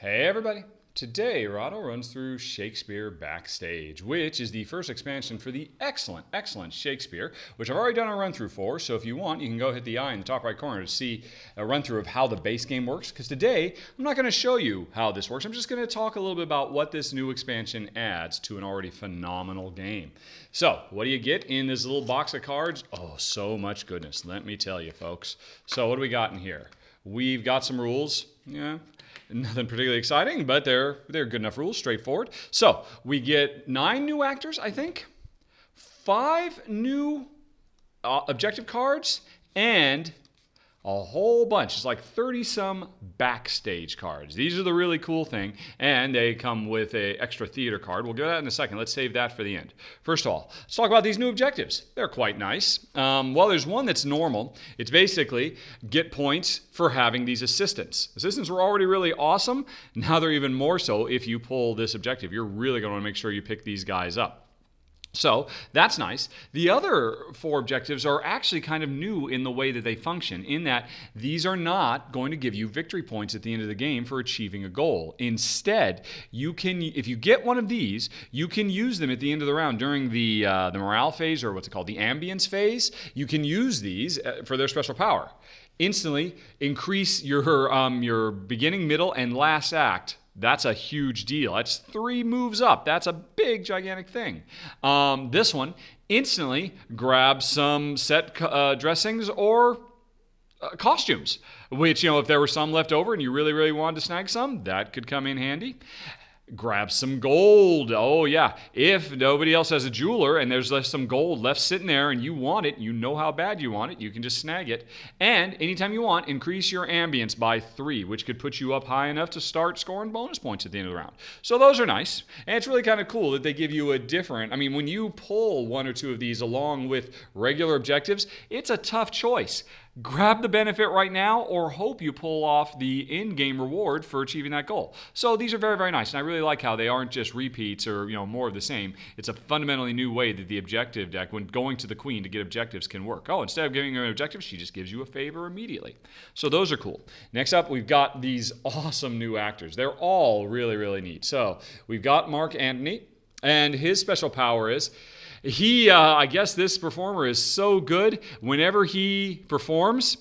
Hey everybody! Today, Rahdo runs through Shakespeare Backstage, which is the first expansion for the excellent, excellent Shakespeare, which I've already done a run through for. So if you want, you can go hit the eye in the top right corner to see a run through of how the base game works. Because today, I'm not going to show you how this works. I'm just going to talk a little bit about what this new expansion adds to an already phenomenal game. So, what do you get in this little box of cards? Oh, so much goodness. Let me tell you, folks. So, what do we got in here? We've got some rules. Yeah, nothing particularly exciting, but they're they're good enough rules, straightforward. So we get nine new actors, I think, five new uh, objective cards, and a whole bunch. It's like 30 some backstage cards. These are the really cool thing, and they come with a extra theater card. We'll get that in a second. Let's save that for the end. First of all, let's talk about these new objectives. They're quite nice. Um, well, there's one that's normal. It's basically get points for having these assistants. Assistants were already really awesome. Now they're even more so if you pull this objective. You're really going to want to make sure you pick these guys up. So that's nice. The other four objectives are actually kind of new in the way that they function, in that these are not going to give you victory points at the end of the game for achieving a goal. Instead, you can, if you get one of these, you can use them at the end of the round during the uh, the morale phase or what's it called, the ambience phase. You can use these uh, for their special power. Instantly increase your um, your beginning, middle, and last act that's a huge deal. That's three moves up. That's a big, gigantic thing. Um, this one, instantly grab some set uh, dressings or uh, costumes, which, you know, if there were some left over and you really, really wanted to snag some, that could come in handy grab some gold. Oh, yeah. If nobody else has a jeweler and there's some gold left sitting there and you want it, you know how bad you want it, you can just snag it. And anytime you want, increase your ambience by three, which could put you up high enough to start scoring bonus points at the end of the round. So those are nice. And it's really kind of cool that they give you a different, I mean, when you pull one or two of these along with regular objectives, it's a tough choice grab the benefit right now or hope you pull off the in-game reward for achieving that goal. So these are very, very nice. And I really like how they aren't just repeats or, you know, more of the same. It's a fundamentally new way that the objective deck, when going to the queen to get objectives, can work. Oh, instead of giving her an objective, she just gives you a favor immediately. So those are cool. Next up, we've got these awesome new actors. They're all really, really neat. So we've got Mark Antony, and his special power is he, uh, I guess this performer is so good. Whenever he performs,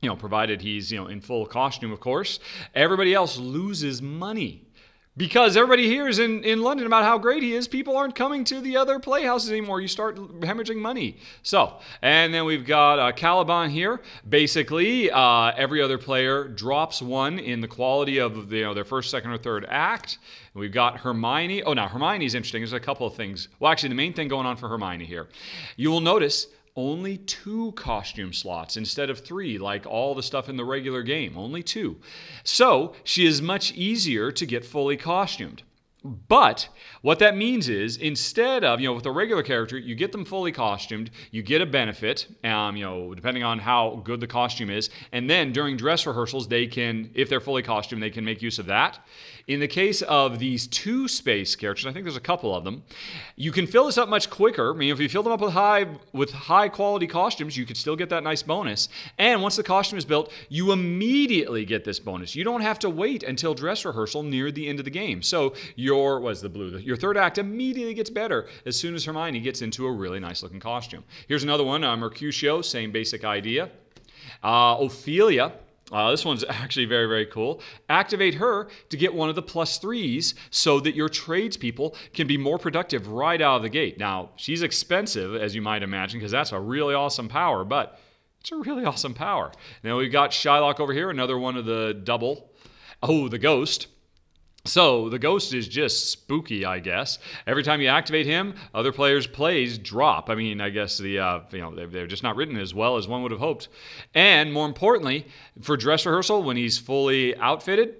you know, provided he's, you know, in full costume, of course, everybody else loses money because everybody hears in, in London about how great he is. People aren't coming to the other playhouses anymore. You start hemorrhaging money. So, and then we've got uh, Caliban here. Basically, uh, every other player drops one in the quality of you know their first, second, or third act. And we've got Hermione. Oh, now Hermione's interesting. There's a couple of things. Well, actually, the main thing going on for Hermione here. You will notice only two costume slots instead of three, like all the stuff in the regular game. Only two. So she is much easier to get fully costumed. But what that means is instead of, you know, with a regular character, you get them fully costumed, you get a benefit, um, you know, depending on how good the costume is. And then during dress rehearsals, they can, if they're fully costumed, they can make use of that. In the case of these two space characters, I think there's a couple of them, you can fill this up much quicker. I mean, if you fill them up with high with high quality costumes, you could still get that nice bonus. And once the costume is built, you immediately get this bonus. You don't have to wait until dress rehearsal near the end of the game. So your was the blue, your third act immediately gets better as soon as Hermione gets into a really nice looking costume. Here's another one, uh, Mercutio, same basic idea. Uh, Ophelia uh, this one's actually very, very cool. Activate her to get one of the plus threes so that your tradespeople can be more productive right out of the gate. Now, she's expensive, as you might imagine, because that's a really awesome power, but it's a really awesome power. Now we've got Shylock over here, another one of the double. Oh, the ghost. So the ghost is just spooky, I guess. Every time you activate him, other players' plays drop. I mean, I guess the uh, you know they're, they're just not written as well as one would have hoped. And more importantly, for dress rehearsal, when he's fully outfitted,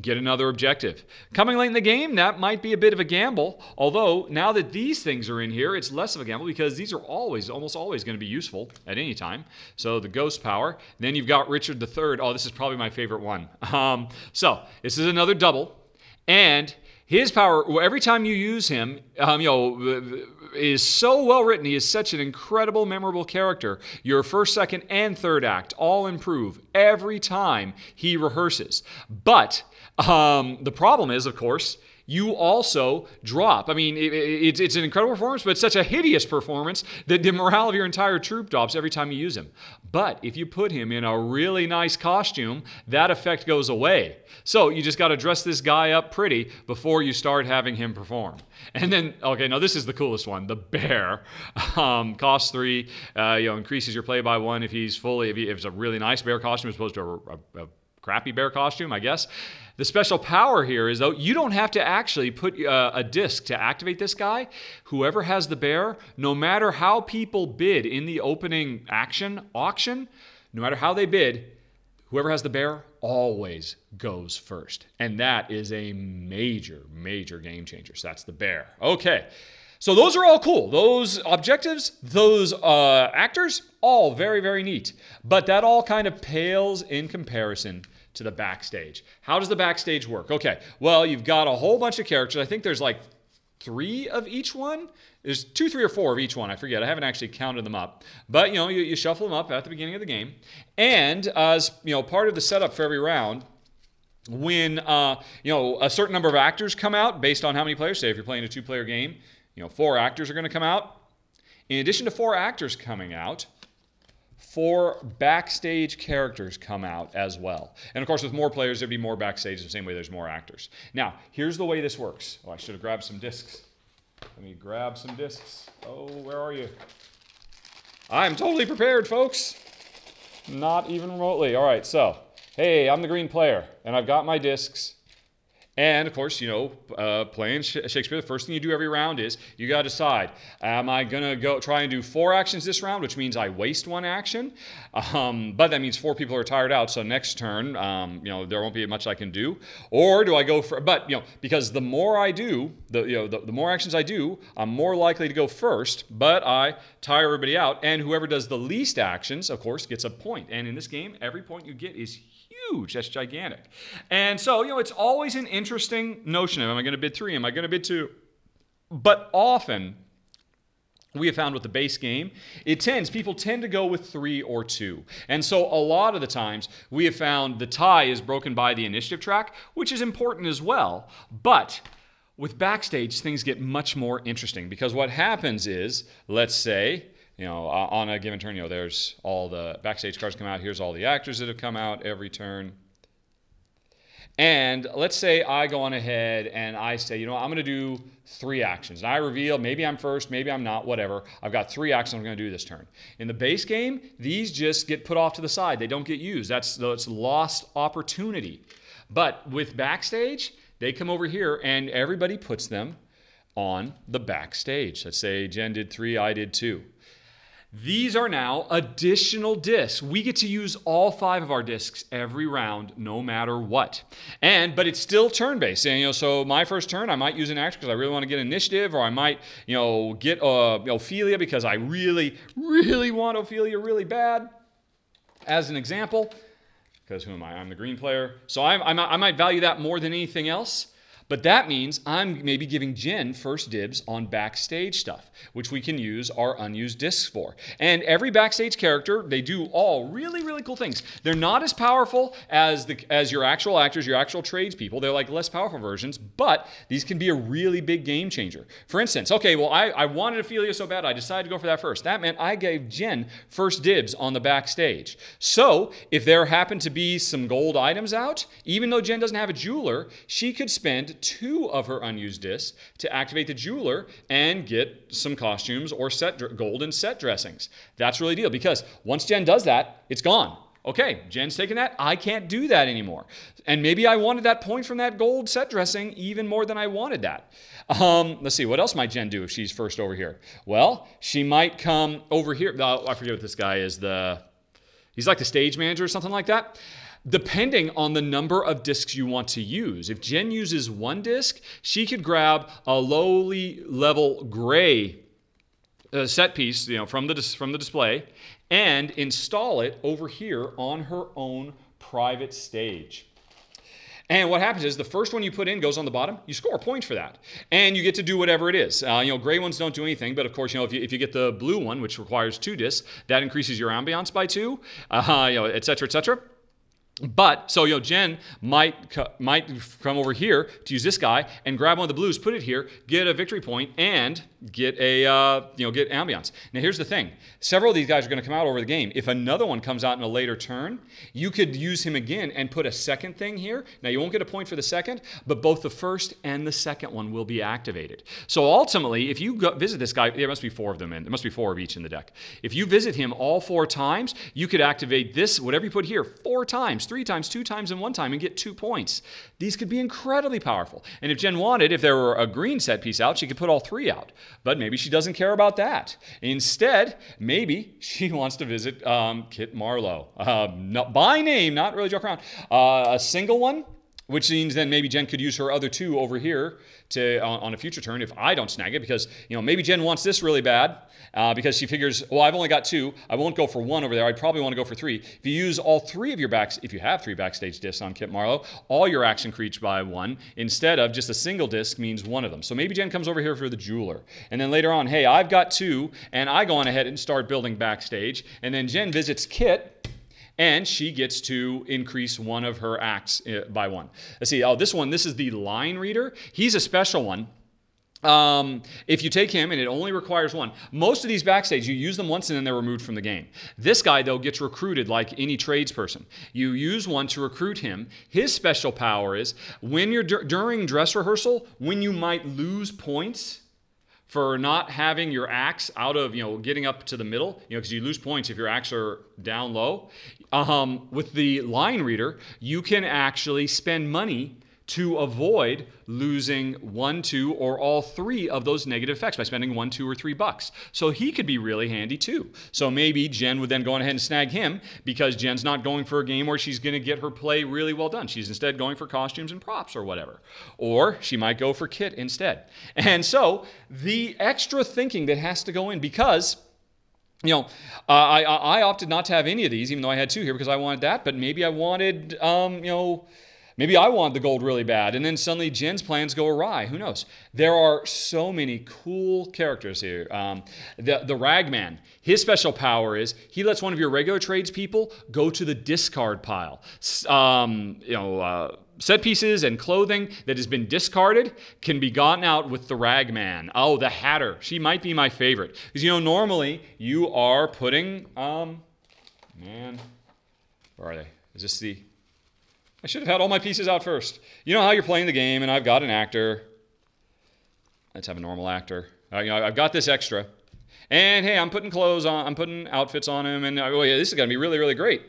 get another objective. Coming late in the game, that might be a bit of a gamble. Although, now that these things are in here, it's less of a gamble because these are always, almost always going to be useful at any time. So the ghost power. Then you've got Richard III. Oh, this is probably my favorite one. Um, so this is another double. And his power, every time you use him, um, you know, is so well written. He is such an incredible, memorable character. Your first, second, and third act all improve every time he rehearses. But Um, the problem is, of course, you also drop. I mean, it, it, it's an incredible performance, but it's such a hideous performance that the morale of your entire troupe drops every time you use him. But if you put him in a really nice costume, that effect goes away. So you just got to dress this guy up pretty before you start having him perform. And then, okay, now this is the coolest one. The bear um, three. Uh, you know, increases your play by one if he's fully if, he, if it's a really nice bear costume as opposed to a, a, a crappy bear costume, I guess. The special power here is though you don't have to actually put uh, a disc to activate this guy. Whoever has the bear, no matter how people bid in the opening action auction, no matter how they bid, whoever has the bear always goes first. And that is a major, major game changer. So that's the bear. Okay. So those are all cool. Those objectives, those uh, actors, all very, very neat. But that all kind of pales in comparison to the backstage. How does the backstage work? Okay, well, you've got a whole bunch of characters. I think there's like three of each one. There's two, three, or four of each one. I forget. I haven't actually counted them up. But you know, you, you shuffle them up at the beginning of the game, and as you know, part of the setup for every round, when uh, you know a certain number of actors come out based on how many players. Say if you're playing a two-player game, you know four actors are going to come out. In addition to four actors coming out, four backstage characters come out as well. And of course, with more players, there'd be more backstage the same way there's more actors. Now, here's the way this works. Oh, I should have grabbed some discs. Let me grab some discs. Oh, where are you? I'm totally prepared, folks. Not even remotely. All right, so, hey, I'm the green player, and I've got my discs. And of course, you know, uh, playing Shakespeare, the first thing you do every round is you got to decide: Am I gonna go try and do four actions this round, which means I waste one action, um, but that means four people are tired out. So next turn, um, you know, there won't be much I can do. Or do I go for? But you know, because the more I do, the you know, the, the more actions I do, I'm more likely to go first. But I tire everybody out, and whoever does the least actions, of course, gets a point. And in this game, every point you get is huge. That's gigantic. And so, you know, it's always an interesting notion of am I going to bid three? Am I going to bid two? But often, we have found with the base game, it tends, people tend to go with three or two. And so a lot of the times, we have found the tie is broken by the initiative track, which is important as well. But with backstage, things get much more interesting because what happens is, let's say, you know, on a given turn, you know, there's all the backstage cards come out. Here's all the actors that have come out every turn. And let's say I go on ahead and I say, you know, I'm going to do three actions. And I reveal, maybe I'm first, maybe I'm not, whatever. I've got three actions I'm going to do this turn. In the base game, these just get put off to the side. They don't get used. That's, that's lost opportunity. But with backstage, they come over here and everybody puts them on the backstage. Let's say Jen did three, I did two. These are now additional discs. We get to use all five of our discs every round, no matter what. And but it's still turn-based. And you know, so my first turn, I might use an action because I really want to get initiative, or I might, you know, get uh, Ophelia because I really, really want Ophelia really bad. As an example, because who am I? I'm the green player. So I, I, I might value that more than anything else. But that means I'm maybe giving Jen first dibs on backstage stuff, which we can use our unused discs for. And every backstage character, they do all really, really cool things. They're not as powerful as the as your actual actors, your actual tradespeople. They're like less powerful versions, but these can be a really big game changer. For instance, okay, well, I, I wanted Ophelia so bad, I decided to go for that first. That meant I gave Jen first dibs on the backstage. So if there happened to be some gold items out, even though Jen doesn't have a jeweler, she could spend two of her unused discs to activate the jeweler and get some costumes or set gold and set dressings. That's really deal because once Jen does that, it's gone. Okay, Jen's taking that. I can't do that anymore. And maybe I wanted that point from that gold set dressing even more than I wanted that. Um, let's see, what else might Jen do if she's first over here? Well, she might come over here. Oh, I forget what this guy is. The he's like the stage manager or something like that depending on the number of discs you want to use. If Jen uses one disc, she could grab a lowly level gray uh, set piece, you know, from the from the display, and install it over here on her own private stage. And what happens is the first one you put in goes on the bottom. You score points for that, and you get to do whatever it is. Uh, you know, gray ones don't do anything, but of course, you know, if you, if you get the blue one, which requires two discs, that increases your ambiance by two. Uh, you know, et cetera, et cetera. But so know, Jen might might come over here to use this guy and grab one of the blues, put it here, get a victory point, and get a uh, you know get ambiance. Now here's the thing: several of these guys are going to come out over the game. If another one comes out in a later turn, you could use him again and put a second thing here. Now you won't get a point for the second, but both the first and the second one will be activated. So ultimately, if you visit this guy, there must be four of them in. There must be four of each in the deck. If you visit him all four times, you could activate this whatever you put here four times, three times, two times, and one time, and get two points. These could be incredibly powerful. And if Jen wanted, if there were a green set piece out, she could put all three out. But maybe she doesn't care about that. Instead, maybe she wants to visit um, Kit Marlowe. Uh, not, by name, not really joke around. Uh, a single one, which means then maybe Jen could use her other two over here to on, on, a future turn if I don't snag it because you know maybe Jen wants this really bad uh, because she figures well I've only got two I won't go for one over there I'd probably want to go for three. If you use all three of your backs if you have three backstage discs on Kit Marlowe all your action creeps by one instead of just a single disc means one of them. So maybe Jen comes over here for the jeweler. And then later on hey I've got two and I go on ahead and start building backstage. And then Jen visits Kit and she gets to increase one of her acts uh, by one. Let's see. Oh, this one, this is the line reader. He's a special one. Um, if you take him and it only requires one, most of these backstage, you use them once and then they're removed from the game. This guy, though, gets recruited like any tradesperson. You use one to recruit him. His special power is when you're during dress rehearsal, when you might lose points, for not having your axe out of, you know, getting up to the middle, you know, because you lose points if your axe are down low. Um, with the line reader, you can actually spend money to avoid losing one, two, or all three of those negative effects by spending one, two, or three bucks. So he could be really handy too. So maybe Jen would then go ahead and snag him because Jen's not going for a game where she's going to get her play really well done. She's instead going for costumes and props or whatever. Or she might go for Kit instead. And so the extra thinking that has to go in because you know, uh, I, I opted not to have any of these, even though I had two here because I wanted that. But maybe I wanted, um, you know, Maybe I want the gold really bad, and then suddenly Jen's plans go awry. Who knows? There are so many cool characters here. Um, the, the Ragman, his special power is he lets one of your regular tradespeople go to the discard pile. Um, you know, uh, set pieces and clothing that has been discarded can be gotten out with the Ragman. Oh, the Hatter. She might be my favorite. Because, you know, normally you are putting, um, man, where are they? Is this the I should have had all my pieces out first. You know how you're playing the game, and I've got an actor. Let's have a normal actor. Uh, you know, I've got this extra. And hey, I'm putting clothes on, I'm putting outfits on him, and oh yeah, this is gonna be really, really great.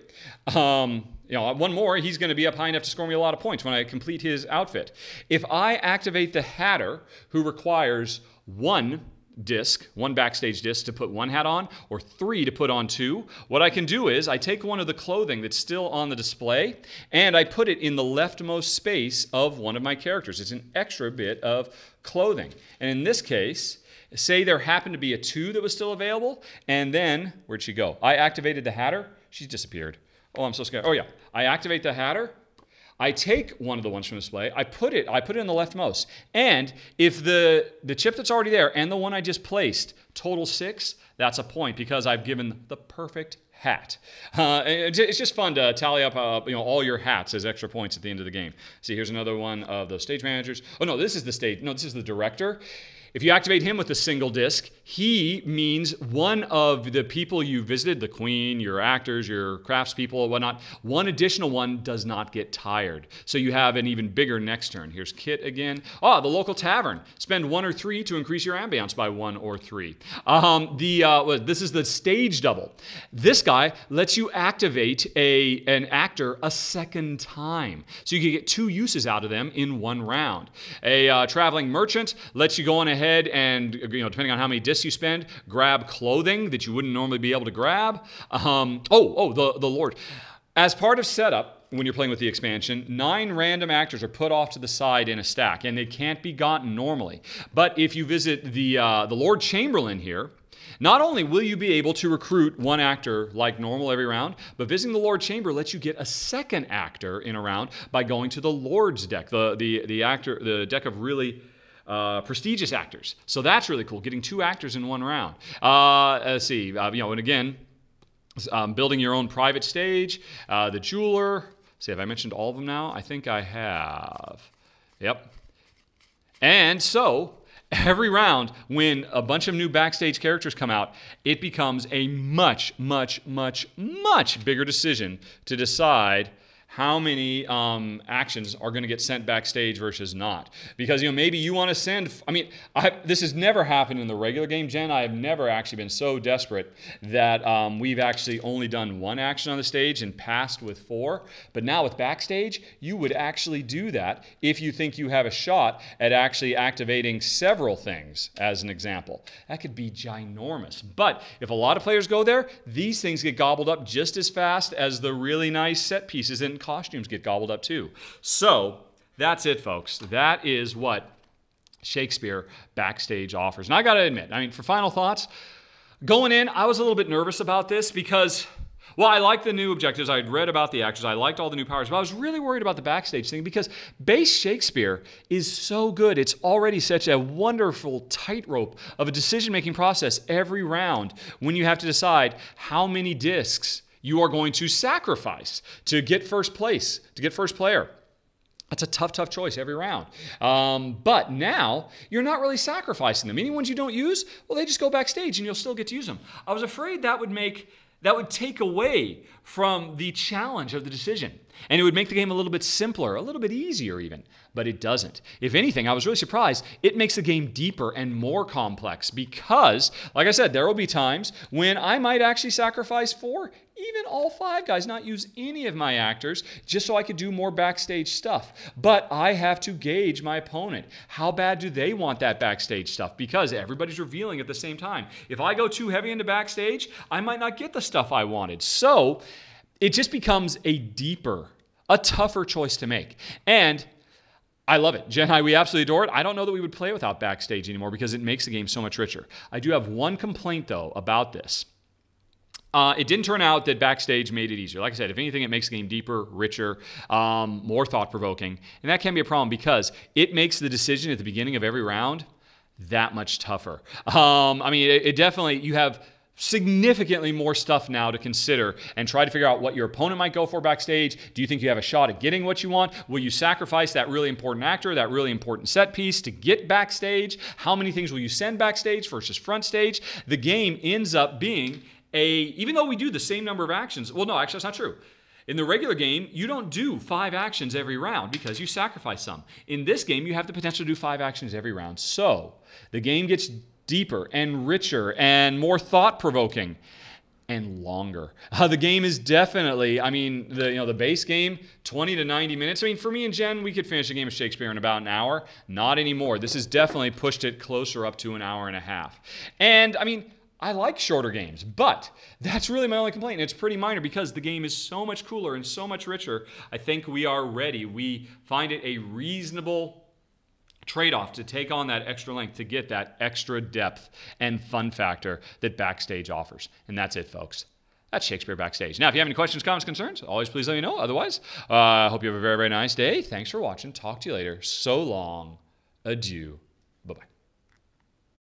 Um, you know, one more, he's gonna be up high enough to score me a lot of points when I complete his outfit. If I activate the Hatter, who requires one disc, one backstage disc to put one hat on, or three to put on two. What I can do is I take one of the clothing that's still on the display and I put it in the leftmost space of one of my characters. It's an extra bit of clothing. And in this case, say there happened to be a two that was still available, and then, where'd she go? I activated the Hatter, she's disappeared. Oh, I'm so scared. Oh, yeah. I activate the Hatter, I take one of the ones from display, I put it, I put it in the leftmost. And if the, the chip that's already there and the one I just placed total six, that's a point because I've given the perfect hat. Uh, it's just fun to tally up uh, you know, all your hats as extra points at the end of the game. See, here's another one of the stage managers. Oh, no, this is the stage. No, this is the director. If you activate him with a single disc, he means one of the people you visited, the queen, your actors, your craftspeople, whatnot, one additional one does not get tired. So you have an even bigger next turn. Here's Kit again. Ah, the local tavern. Spend one or three to increase your ambiance by one or three. Um, the uh, this is the stage double. This guy lets you activate a an actor a second time, so you can get two uses out of them in one round. A uh, traveling merchant lets you go on ahead ahead and, you know, depending on how many you spend, grab clothing that you wouldn't normally be able to grab. Um, oh, oh, the, the Lord. As part of setup, when you're playing with the expansion, nine random actors are put off to the side in a stack, and they can't be gotten normally. But if you visit the, uh, the Lord Chamberlain here, not only will you be able to recruit one actor like normal every round, but visiting the Lord Chamber lets you get a second actor in a round by going to the Lord's deck, the, the, the actor, the deck of really uh, prestigious actors. So that's really cool, getting two actors in one round. Uh, let's see, uh, you know, and again, um, building your own private stage, uh, the jeweler, see, have I mentioned all of them now? I think I have. Yep. And so every round, when a bunch of new backstage characters come out, it becomes a much, much, much, much bigger decision to decide how many um, actions are going to get sent backstage versus not. Because you know maybe you want to send. I mean, I, this has never happened in the regular game, Jen. I have never actually been so desperate that um, we've actually only done one action on the stage and passed with four. But now with backstage, you would actually do that if you think you have a shot at actually activating several things. As an example, that could be ginormous. But if a lot of players go there, these things get gobbled up just as fast as the really nice set pieces and costumes get gobbled up too. So that's it, folks. That is what Shakespeare backstage offers. And I got to admit, I mean, for final thoughts, going in, I was a little bit nervous about this because. Well, I liked the new objectives. I'd read about the actors. I liked all the new powers, but I was really worried about the backstage thing because base Shakespeare is so good. It's already such a wonderful tightrope of a decision making process every round when you have to decide how many discs you are going to sacrifice to get first place, to get first player. That's a tough, tough choice every round. Um, but now you're not really sacrificing them. Any ones you don't use, well, they just go backstage and you'll still get to use them. I was afraid that would make that would take away from the challenge of the decision. And it would make the game a little bit simpler, a little bit easier even, but it doesn't. If anything, I was really surprised. It makes the game deeper and more complex because, like I said, there will be times when I might actually sacrifice four, even all five guys, not use any of my actors just so I could do more backstage stuff. But I have to gauge my opponent. How bad do they want that backstage stuff? Because everybody's revealing at the same time. If I go too heavy into backstage, I might not get the stuff I wanted. So, it just becomes a deeper, a tougher choice to make. And I love it. Jen we absolutely adore it. I don't know that we would play without backstage anymore because it makes the game so much richer. I do have one complaint, though, about this. Uh, it didn't turn out that backstage made it easier. Like I said, if anything, it makes the game deeper, richer, um, more thought provoking. And that can be a problem because it makes the decision at the beginning of every round that much tougher. Um, I mean, it, it definitely, you have significantly more stuff now to consider and try to figure out what your opponent might go for backstage. Do you think you have a shot at getting what you want? Will you sacrifice that really important actor, that really important set piece to get backstage? How many things will you send backstage versus front stage? The game ends up being a, even though we do the same number of actions, well, no, actually, that's not true. In the regular game, you don't do five actions every round because you sacrifice some. In this game, you have the potential to do five actions every round. So the game gets deeper and richer and more thought provoking and longer. Uh, the game is definitely, I mean, the you know the base game, 20 to 90 minutes. I mean, for me and Jen, we could finish a game of Shakespeare in about an hour. Not anymore. This has definitely pushed it closer up to an hour and a half. And I mean, I like shorter games, but that's really my only complaint. It's pretty minor because the game is so much cooler and so much richer. I think we are ready. We find it a reasonable trade off to take on that extra length to get that extra depth and fun factor that Backstage offers. And that's it, folks. That's Shakespeare Backstage. Now, if you have any questions, comments, concerns, always please let me know. Otherwise, I uh, hope you have a very, very nice day. Thanks for watching. Talk to you later. So long. Adieu. Bye bye.